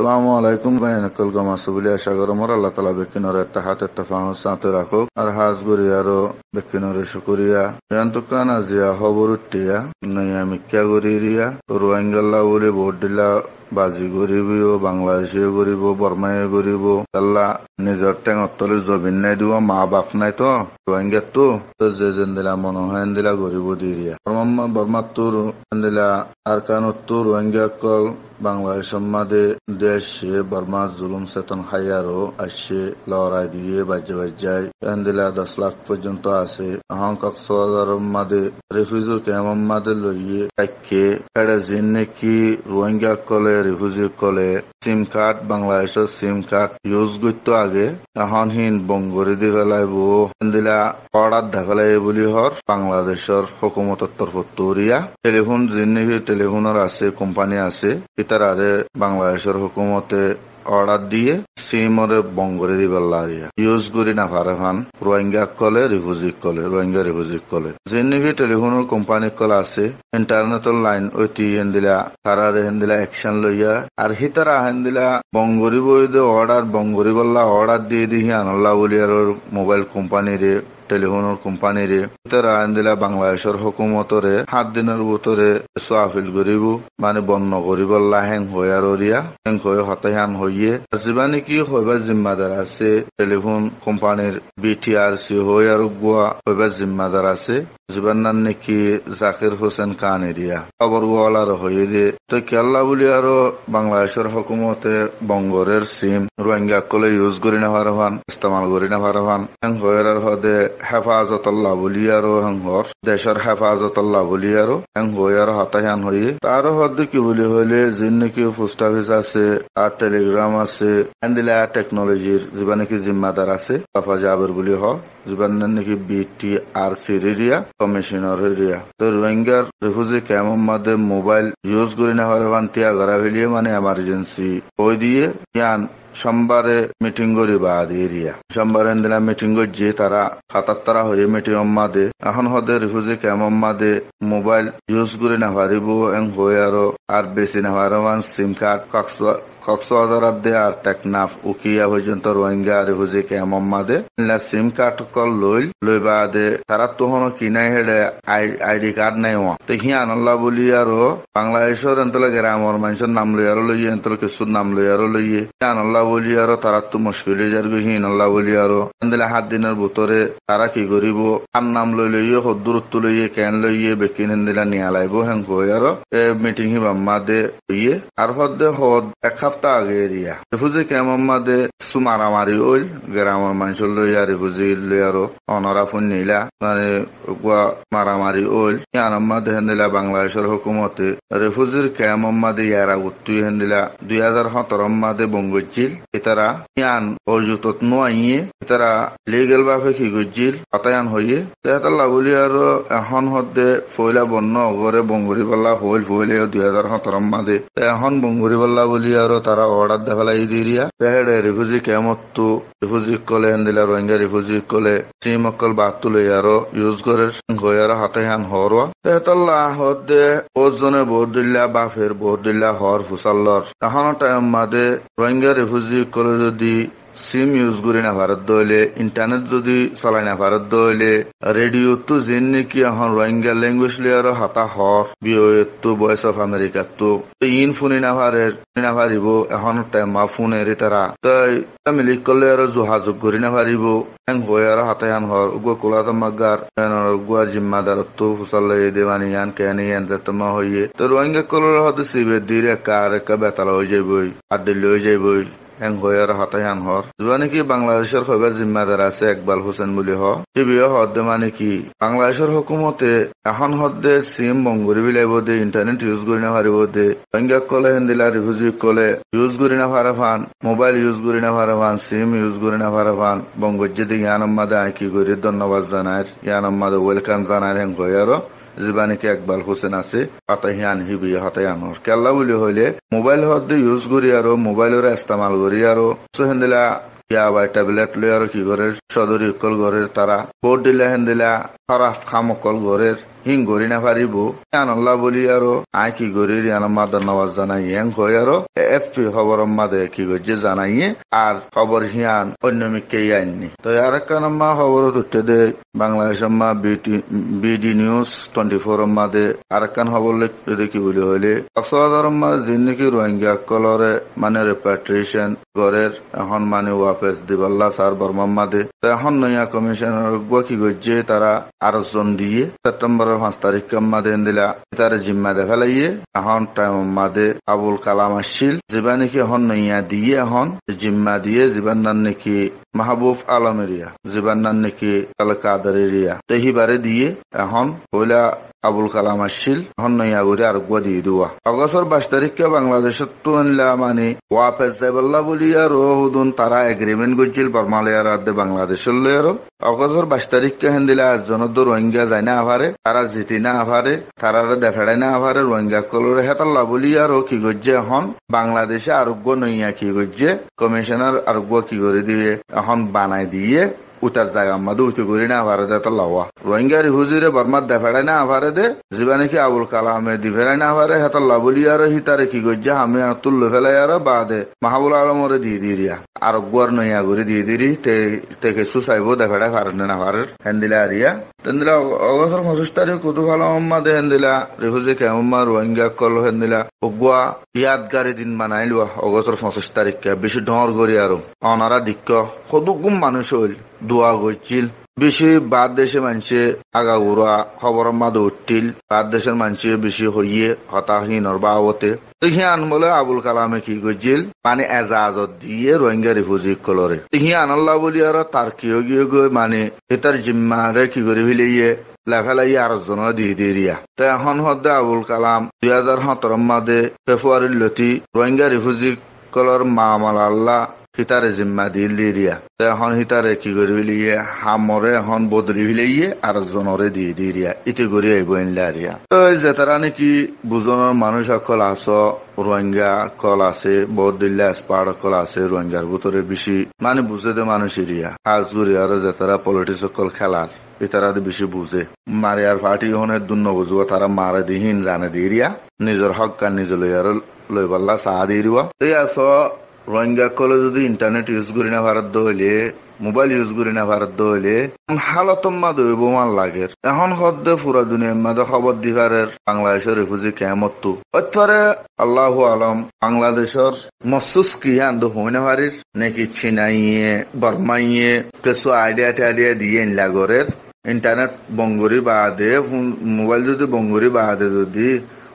আসসালামু আলাইকুম বাইনাকুল গমাসুবুলি আশা করো মোর আল্লাহ তালা বেকিনর একটা হাত ফাঁস সাঁতে রাখুক। আর হাজ গরি আরও বেকিনরে শুকুরিয়া। ইয়ান্তুকান আজিয়া হবরুটিয়া নয়া মিক্কা গরি রিয়া। রোয়াঙ্গাল্লা বলে দিলা, বাজি গরিবিও বাংলাদেশে গরিব বর্মায় গরিব আল্লাহ নিজৰ টেঙত তলে জবিন নাই দিব, মা বাপ নাই তো। রোহিঙ্গার তো তো যে যেন দিলা মনে হয় দিলা গরিব দি দিয়া বর্মা বর্মার তোর দিলা আর কান তোর রোহিঙ্গা কল বাংলাদেশ মাদে দেশে বর্মা জুলুম চেতন হাইয়ারও আসছে লড়াই দিয়ে বাজ্যে বাজ্যায়। এন্দিলা দশ লাখ পর্যন্ত আছে। এখন কক্সবাজার মাদে রিফিউজি কেমন মাদে লইয়ে তাকে এটা জিন নাকি রোহিঙ্গা কলে রিফিউজি কলে সিম কার্ড, বাংলাদেশের সিম কার্ড ইউজ করতো আগে। এখন হিন বঙ্গরি দি ফেলাইব। এন্দিলা অর্ডার ঢাকালে বুলি হর বাংলাদেশের হকুমতর তরফ তরিয়া টেলিফোন জিন নাকি টেলিফোনের আছে, কোম্পানি আছে, ইতারারে বাংলাদেশের হুকুমতে অর্ডার দিয়ে সিমরে বঙ্গরে দিবার লাগিয়া। ইউজ করি না পারে ফান রোহিঙ্গা কলে রিফিউজি কলে, রোহিঙ্গা রিফিউজি কলে। যেনিভি টেলিফোনের কোম্পানি কল আছে ইন্টারনেটর লাইন ঐতি হেন্দিলা তারারে হেন্দিলা অ্যাকশন লইয়া। আর হিতারা হেন্দিলা বঙ্গরি বইদে অর্ডার বঙ্গরি বল্লা অর্ডার দিয়ে দিহি আনল্লা বলি আর মোবাইল কোম্পানিরে টেলিফোনের কোম্পানিরে তারা আন্দিলা বাংলাদেশের হুকুমতরে সাত দিনের ভিতরে সোয়াফিল করিব মানে বন্ধ করিব হেং হয়ে আর ওরিয়া হেং হয়ে হতাহান হইয়ে যিমানে কি হইবা জিম্মাদার আছে, টেলিফোন কোম্পানির বিটিআরসি হয়ে আর গোয়া হইবা জিম্মাদার আছে জীবনার নাকি জাকির হোসেন খান এরিয়া খবর গোয়ালার হয়ে দিয়ে তো কেল্লা বলি আরও বাংলাদেশের হুকুমতে বঙ্গরের সিম রোহিঙ্গা কলে ইউজ করি না পারহান ইস্তেমাল করি না পারহান হেং হয়ে হদে হেফাজতল্লাহ বলি আরও হেংহর দেশের হেফাজতল্লাহ বলি আরও হেং হয়ে হতাহান হয়ে তার হদ কি বলি হইলে যিন নাকি পোস্ট অফিস আছে আর টেলিগ্রাম আছে এন্দিলা টেকনোলজির যিবা নাকি জিম্মাদার আছে, বাফা জাবের বলি হ। যিবান নাকি BT R C area commissioner area তো রোহিঙ্গার রিফিউজি কেমন মাদে মোবাইল ইউজ করি না হয় মানে এমার্জেন্সি ওই দিয়ে ইয়ান সোমবারে মিটিং করি বাদ এরিয়া সোমবারে দিনা মিটিং করছে তারা হাতার তারা হয়ে মিটিং মাদে এখন হদে রিফিউজি কেমন মাদে মোবাইল ইউজ করে না পারিব এং হয়ে আরও আর বেশি না পারবান সিম কার্ড কক্সবাজার দে আর টেকনাফ উকিয়া পর্যন্ত রোহিঙ্গা রিফিউজি কেমন মাদে সিম কার্ড কল লই লই বাদে তারা তো হনো কিনাই হেডে আইডি কার্ড নাই ওয়া। তো হি আনল্লা বলি আরও, বাংলাদেশের এন্তলে গ্রামর মানুষের নাম লই আরও লইয়ে, এন্তলে কিছুর নাম লই আরও লইয়ে। আনল্লা বলি আরও, তারা তো মুশকিল হয়ে যার হি আনল্লা বলি আরও। এন্দলে হাত দিনের ভিতরে তারা কি করিব? আর নাম লই লইয়ে দূরত্ব লইয়ে, কেন লইয়ে, বেকিন এন্দিলা নিয়া লাইব হেং কই আরও। মিটিং হি বাম্মা দে লইয়ে আর হদে হদ এক সপ্তাহ আগে এরিয়া রিফুজি কেমন মাদে সুমারামারি ওইল গ্রামের মানুষ লইয়া রিফুজি লই আরও অনরা ফুন নিলা। মানে মারামারি ওইল ইয়ান মাদে হেন্দিলা বাংলাদেশের হুকুমতে। রিফুজির কেমন মাদে ইয়ারা উত্তু হেন্দিলা দুই হাজার সতেরো মাদে বঙ্গছিল এতারা ইয়ান অজুতত নোয়াইয়ে, এতারা লিগেল ভাবে কি করছিল, হতায়ান হইয়ে। তেহাতাল্লা বলি আরও এখন হদে ফইলা বন্য অগরে বঙ্গুরি পাল্লা হইল, ফইলে দুই হাজার সতেরো মাদে এখন বঙ্গুরি পাল্লা বলি আরও তারা অর্ডার দেখালাই দিরিয়া পেহেডে রিফিউজি কেমতো রিফিউজি কলে, হেন্দিলা রোহিঙ্গা রিফিউজি কলে সিম অকল বাদ তুলে আরও ইউজ করে গয়ার হাতে হান হরওয়া। তেহতাল্লা দে ওজনে ভোট দিল্লা বাফের ভোট দিল্লা হর ফুসাল্লর। তাহানো টাইম মাদে রোহিঙ্গা রিফিউজি কলে যদি সিম ইউজ করি না ভারত দইলে ইন্টারনেট যদি চলাই না ভারত দইলে রেডিও তো যেন নাকি এখন রোহিঙ্গা ল্যাঙ্গুয়েজ লিয়ার হাতা হর বিয়ে তো ভয়েস অফ আমেরিকা তো। ইন ফোনে না না পারিব এখন টাইমা ফোন এরি তারা। তাই মিলি করলে আর যোগাযোগ করি না পারিব হেং হয়ে আর হাতে আন হর, উগো কোলা মাগার উগুয়ার জিম্মাদার তো, ফুসাল দেবানি আন কেনি আন তোমা হইয়ে। তো রোহিঙ্গা কলর হতে সিবে দিরে কার কা বেতালা হয়ে যাইবই আর দিল্লি হয়ে যাইবই। হেং হয়ার হতায়ান হর যা নাকি বাংলাদেশের আছে একবাল হোসেন বুলি হ। টিভিও হদ্দে মানে কি? বাংলাদেশের হুকুমতে এখন হদ্দে সিম বঙ্গরি বিলাইব দে ইন্টারনেট ইউজ করি না পারিব দে। রোহিঙ্গা কলে হিন্দিলা রিফিউজি কলে ইউজ করি না পারে ফান মোবাইল ইউজ করি না পারে ফান সিম ইউজ করি না পারে ফান বঙ্গজ্জে ইয়ানম্মাদে আঁকি করি ধন্যবাদ জানায় ইয়ানম্মাদে ওয়েলকাম জানায় হেং হয়ারও জীবানিকে একবাল হোসেন আছে হাতাহিয়ান হিবি হাতায়ানোর কেল্লা বলি হইলে, মোবাইল হাত হদ্দে ইউজ করি আরও মোবাইলের ইস্তেমাল করি আরও। সোহেন্দিলা ইয়া বা ট্যাবলেট লই আর কি করে সদরি কল ঘরের তারা। বোর্ড দিলা হেন দিলা তারা খামকল ঘরের। হিং গরি না পারিব আনল্লা বলি আরও আই কি গরি আন মাদার নওয়াজ জানাই এং হই আরও এফ পি খবর মাদে কি গজ্জে জানাইয়ে আর খবর হিয়ান অন্য মিকে আইননি তো আর কান মা খবর উঠতে দে বাংলাদেশ মা বিডি নিউজ টোয়েন্টি ফোর মাদে আর কান খবর লিখতে কি বলি হইলে কক্সবাজার মা জিন্দিগি রোহিঙ্গা কলরে মানে রিপাট্রিয়েশন গড়ের এখন মানে ওয়াফেস দিবাল্লা সার বর্মা মাদে। তো এখন নয়া কমিশনার কি গজ্জে তারা আরও জন দিয়ে সেপ্টেম্বর পাঁচ তারিখ মাদে দিলা তার জিম্মা দেখা লাইয়ে এখন টাইম মাদে আবুল কালাম আসছিল। যিবা নাকি এখন নইয়া দিয়ে এখন জিম্মা দিয়ে যিবার নাম নাকি মাহবুব আলমেরিয়া যিবার নাম নাকি কালকাদার এরিয়া। তো হিবারে দিয়ে এখন হইলা আবুল কালাম আসছিল এখন নইয়া করে আর গুয়া দিয়ে। অগস্টর বাইশ তারিখকে বাংলাদেশত তো আনলা মানে ওয়াফেজ যাইবল্লা বলি আর হুদুন তারা এগ্রিমেন্ট করছিল বর্মালয়ার আদে বাংলাদেশের লই আর। অগস্টর বাইশ তারিখকে হেন দিলা একজনের তো রোহিঙ্গা যায় না আভারে, তারা জিতি না আভারে, তারা দেখাড়াই না আভারে, রোহিঙ্গা কলরে হেতাল্লা বলি আর কি করছে এখন বাংলাদেশে আরোগ্য নইয়া কি করছে কমিশনার আরোগ্য কি করে দিয়ে এখন বানাই দিয়ে উতার জায়গা আমাদের উঠে করি না, আভারে দে তো লওয়া। রোহিঙ্গা হুজুরে বর্মার দেফাড়াই না, আভারে দে। যিবা নাকি আবুল কালামে দিফেরাই না, আভারে? হেত লাবলি আর হিতারে কি গজ্জা, আমি তুল্লু ফেলাই আর বাদে। মাহাবুল আলমরে দিয়ে দিয়ে। আর গুয়ার নইয়া ঘুরি দিয়ে দিরি তেকে সুসাইব দেখাটা কারণ না ফারের হেন্দিলা আরিয়া। তেন্দিলা অগসর পঁচিশ তারিখ কুতু ভালো দে হেন্দিলা রেহুজে কেমম্মা রোহিঙ্গা কল হেন্দিলা, উগুয়া ইয়াদগারি দিন মানাই লওয়া অগসর পঁচিশ তারিখকে, বেশি ঢর করি আর। অনারা দিক্ষ সদুকুম মানুষ হইল, দোয়া করছিল বেশি বাদ দেশে মানুষে আগাগুড়া খবর মাদ উঠিল বাদ দেশের মানুষে বেশি হইয়ে হতাহীনর বাবতে। হিয়ান বলে আবুল কালামে কি করছিল মানে এজাজত দিয়ে রোহিঙ্গা রিফিউজি কলরে। হিয়ান আল্লাহ বলি আর তার কিয় গিয়ে গই মানে এটার জিম্মারে কি করে ফেলিয়ে লেফেলাই আর জন দিয়ে দিয়া। তো এখন হদ্দে আবুল কালাম দুই হাজার সতেরো মাদে ফেব্রুয়ারির লতি রোহিঙ্গা রিফিউজি কলর মামাল আল্লাহ হিতারে জিম্মা দিল দি দিয়া। এখন হিতারে কি করি লিয়ে হামরে এখন বদলি ফিলাইয়ে আর জনরে দিয়ে দি দিয়া। ইতি করি আইব ইনলা রিয়া তো যে তারা নাকি বুজনের মানুষ সকল আস রোহিঙ্গা কল আছে বহুত দিল্লা স্পার কল আছে রোহিঙ্গার ভিতরে বেশি মানে বুঝে দে মানুষ এরিয়া আজ ঘুরি আর যে তারা পলিটিক্স সকল খেলার এতারা বেশি বুঝে মারে আর পার্টি হনে দুন্ন বুঝব তারা মারে দিহীন জানে দিরিয়া নিজের হক কান নিজে লই আর লই পাল্লা চাহ দিয়ে দিব। এই আস রোহিঙ্গা কলে যদি ইন্টারনেট ইউজ করি না ভারত হইলে মোবাইল ইউজ করি না ভারত হইলে হালত মা মান লাগে। এখন হদ্দে পুরা দুনিয়ার মাঝে খবর দিবারের বাংলাদেশের রিফিউজি কেমত তো। অতরে আল্লাহ আলম বাংলাদেশের মসুস কি আন্দো হই না পারির নাকি চিনাইয়ে বর্মাইয়ে কিছু আইডিয়া টাইডিয়া দিয়ে লাগরের ইন্টারনেট বঙ্গুরি বাদে মোবাইল যদি বঙ্গুরি বাদে যদি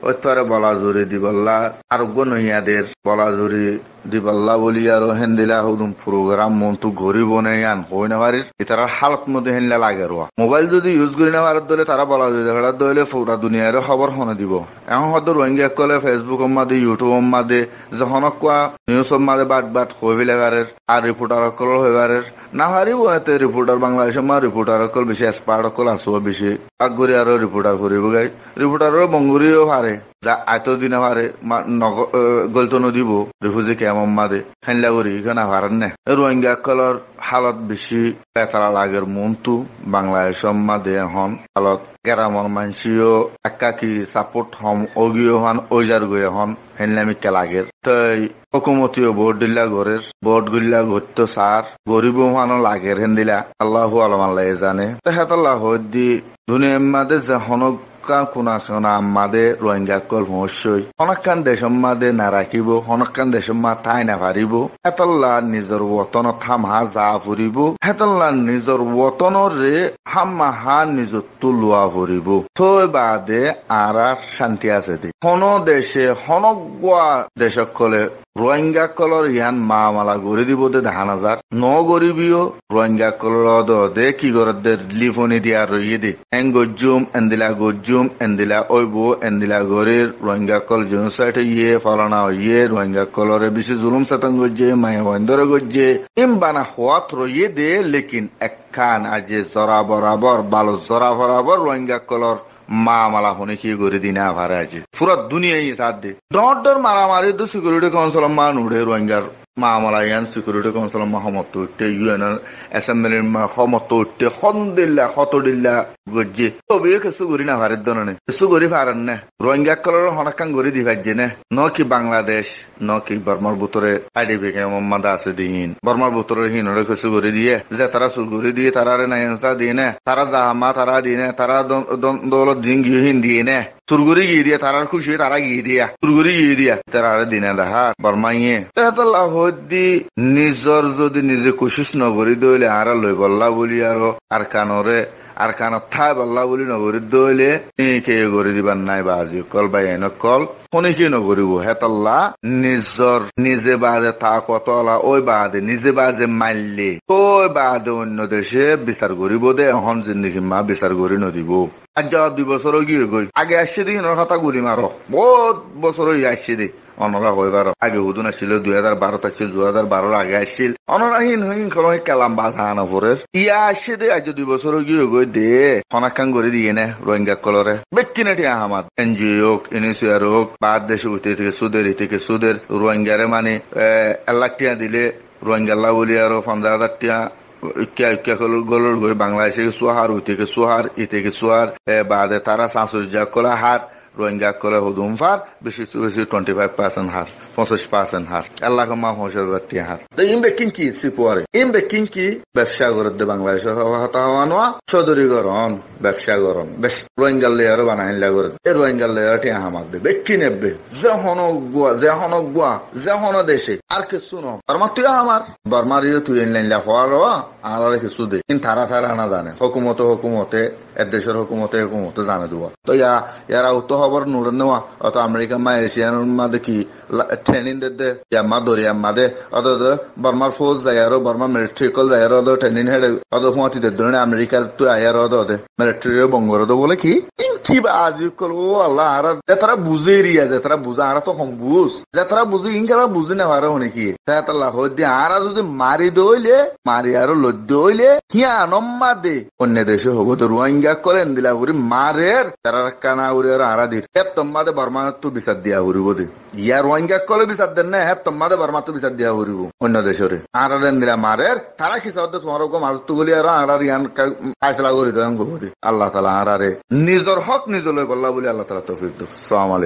ওইতরে বলা জুড়ি দিবল্লা আরোগ্য নইয়াদের বলা জুড়ি দিবল্লা বলি আর হেন্দিলা হুদুম প্রোগ্রাম মন্তু ঘড়ি বনে আন হই না পারি তারা হালত মধ্যে হেনলা লাগে রোয়া। মোবাইল যদি ইউজ করি না পারার দলে, তারা বলা জুড়ি দেখা দলে পুরা দুনিয়ার খবর শুনে দিব। এখন হয়তো রোহিঙ্গা কলে ফেসবুক মাদে ইউটিউব মাদে যখন কোয়া নিউজ মাদে বাট বাট কই বিলাগারের আর রিপোর্টার কল হইবারের না হারিব এতে রিপোর্টার বাংলাদেশের মা রিপোর্টার কল বেশি এক্সপার্ট কল আসব বেশি আগরি আরও রিপোর্টার করিব গাই। রিপোর্টারও বঙ্গুরিও হারে যা আয়ত দিনে হারে গলত নদিব রিফিউজি কেমন মাদে খাইলা করি এখানে হারেন না। রোহিঙ্গা কলর হালত বেশি পেতরা লাগের মনতু বাংলাদেশের মাদে এখন হালত। গ্রামের মানসিও একাকি সাপোর্ট হম, অগিও হন ওইজার গয়ে হন হেনলামিকা লাগের তাই হকুমতীয় ভোট দিলা ঘরের ভোটগুলা ঘরতো সার গরিব মানো লাগের হেন দিলা। আল্লাহ আলমাল্লাহ জানে। তো হেতাল্লাহ দি দুনিয়ার মাদে যে হনক কোনা আমাদে রোহিঙ্গা কল মহস্যই হনক্কান দেশম মাদে না রাখিব হনক্কান দেশম মা ঠাই না হেতল্লা নিজর ওতন থাম হা যা হেতল্লা নিজর ওতনৰ রে হাম্মা হা নিজর তুলোয়া ফুরিব থৈ বাদে আর শান্তি আছে দে হন দেশে হনগুয়া দেশক কলে রোহিঙ্গা কলর ইয়ান মা মালা গড়ি দিব দে ধান হাজার ন গরিবিও রোহিঙ্গা কলর দে কি দে লিফনি দিয়া রইয়ে দে। এং গজ্জুম এন্দিলা গজ্জুম, এন্দিলা ওইবো এন্দিলা গরির রোহিঙ্গা কল জেনোসাইড ইয়ে ফলানা ইয়ে কলরে বেশি জুলুম সাতাং গজ্জে মায়া বন্দরে গজ্জে। ইম বানা হওয়াত রইয়ে দে, লেকিন একখান আজে জরা বরাবর বালো জরা বরাবর রোহিঙ্গা মা মালা ফোনে কি করে দিনে আভার আছে? পুরা দুনিয়ায় সাথ দে। ডর ডর মারামারি তো সিকিউরিটি কাউন্সিল মান উড়ে রোহিঙ্গার। মামলা ইয়ান সিকিউরিটি কাউন্সিল মহম্মদ উঠতে ইউএন অ্যাসেম্বলির মহম্মদ উঠতে খন্দিল্লা খতদিল্লা গজ্জে তবে কিছু করি না ভারত দনে কিছু করি পারেন না রোহিঙ্গা কলর হনাকান করি দি ভাজ্যে না ন কি বাংলাদেশ ন কি বর্মার ভিতরে আইডিপি কে মোহাম্মদ আছে দিন বর্মার ভিতরে হিনরে কিছু করে দিয়ে যে তারা চুল করে দিয়ে তারা না এনসা দিয়ে না তারা জামা তারা দিয়ে না তারা দৌলত দিন গিয়ে হিন দিয়ে না তুরগুরি গিয়ে দিয়া, তারার খুশি তারা গিয়ে দিয়া। তুরগুরি গিয়ে দিয়া। তারা দিনে দেখা বর্মাইয়ে তেতলা হদ্দি নিজর যদি নিজে কোশিস নগরি দইলে আর লই বললা বলি আর। আর কানরে আর কানত ঠাই বল্লা বলি নগরী দইলে কে গড়ি দিবার নাই বা আজি কল বা এন কল, শুনি কি নগরিব হেতল্লা নিজর নিজে বাদে তা কতলা ওই বাদে নিজে বাদে মারলে ওই বাদে অন্য দেশে বিচার করিব দে, এখন জিন্দগি মা বিচার করি নদিব। আজ দুই বছর গিয়ে গই আগে আসছে দেখি নর কথা গুলি মারো বহুত বছর আসছে দে। অনরা হইবার আগে হুদুন আসছিল দুই হাজার বারোত আসছিল দুই হাজার বারোর আগে আসছিল অনরা হিন হিন কোনো কেলাম বাধা আনা পরে ইয়া আসছে দে, আজ দুই বছর গিয়ে গই দে। খনাকান করে দিয়ে নে রোহিঙ্গা কলরে বেক্কি নাটি আহমাদ এনজিও হোক এনএসিআর হোক বাদ দেশে উঠে থেকে সুদের থেকে সুদের। রোহিঙ্গারে মানে এক টিয়া দিলে রোহিঙ্গাল্লা বলি আরও পঞ্চাশ হাজার টিয়া গই বাংলাদেশে সোহার থেকে সোহার ই থেকে সোহার বাদে তারা সাঁসুর যা কলা হার রোহিঙ্গা করে হুদুম ফার বেশি বেশি টোয়েন্টি ফাইভ পার্সেন্ট হার। পঁচিশ পার্সেন্ট হার। আল্লাহ মা পঁচিশ হার। তো ইম বেকিং কি সিপুয়ারে ইম বেকিং কি ব্যবসা করে দে বাংলাদেশে। হতা হওয়া চৌধুরী গরম, ব্যবসা গরম। বেশ রোহিঙ্গার লেয়ারও বানাইলা করে এ রোহিঙ্গার লেয়ার টিয়া হামাক দে। বেকি নেবে যে হন গুয়া যে হন গুয়া যে হন দেশে। আর কিছু ন বর্মা তুই আমার। বর্মার ইয়ে তুই এনলাইন হওয়ার আর কিছু দে। কিন্তু থারা থারা না জানে। হকুমতে হকুমতে, এর দেশের হকুমতে হকুমতে জানে দেওয়া তো ইয়া, ইয়ারা উত্ত খবর নুরে নেওয়া। অত আমেরিকা মা এশিয়ান মাদে কি ট্রেনিং দে দে ইয়াম্মা দরি আম্মা দে অত বর্মার ফৌজ যায় আর বর্মা মিলিটারি কল যায় আর অত ট্রেনিং হেডে অত ফুয়াতি দে ধরে আমেরিকার তো আয়ার অত দে মিলিটারি বঙ্গর দে বলে কি বা আজি কল ও আল্লাহ আর তারা বুঝে রিয়া যে তারা বুঝা আর তো কম বুঝ যে তারা বুঝে ইনকারা বুঝে না পারে হনে কি তাল্লাহ হদ্দি আর যদি মারি দইলে মারি আর লদ্য হইলে হিয়া নম্মা দে। অন্য দেশে হব তো রোহিঙ্গা করেন দিলা উরি মারের তারা কানা উরি আর আরা দির হে তোমাদের বর্মা তো বিচার দিয়া উরিব দে। ইয়া রোহিঙ্গা কলে বিচার দেন না হে তোমাদের বর্মা তো বিচার দিয়া উরিব অন্য দেশরে আর দিলা মারের তারা কি সাথে তোমার গো মাছ তো বলি আর আর ইয়ান ফাইসলা করি দেন আল্লাহ তালা আর নিজর হক নিজলৈ গল্লা বুলি আল্লাহ তালা তৌফিক সালাম আলাইকুম।